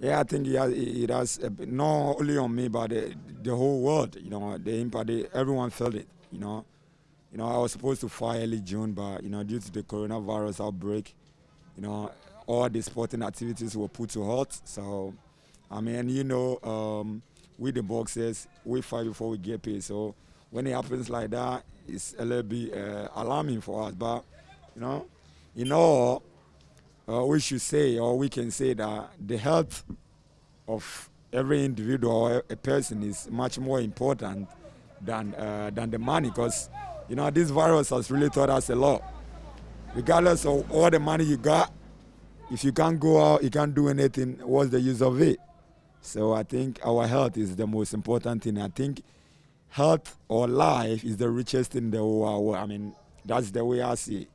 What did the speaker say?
Yeah, I think it has, it has uh, not only on me, but the, the whole world. You know, the impact. everyone felt it. You know, you know, I was supposed to fly early June, but you know, due to the coronavirus outbreak, you know, all the sporting activities were put to halt. So, I mean, you know, um, we the boxers, we fight before we get paid. So when it happens like that, it's a little bit uh, alarming for us. But you know, you all, uh, we should say, or we can say that the health of every individual or a person is much more important than uh, than the money, because you know this virus has really taught us a lot. Regardless of all the money you got, if you can't go out, you can't do anything. What's the use of it? So I think our health is the most important thing. I think health or life is the richest in the world. I mean, that's the way I see it.